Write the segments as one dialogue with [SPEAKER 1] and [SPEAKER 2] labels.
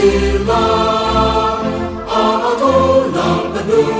[SPEAKER 1] sila, à lang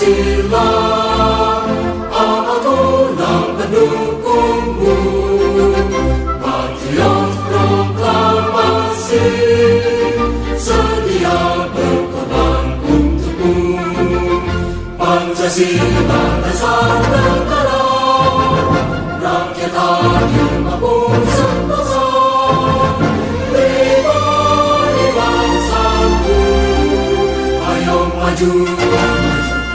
[SPEAKER 1] sila Aato na penukungmu Patriot proklamasi Sedia berkorban untukmu
[SPEAKER 2] Pancasila dasar negara
[SPEAKER 1] Rakyat adil maupun sepasang Bebani bangsaku Ayo maju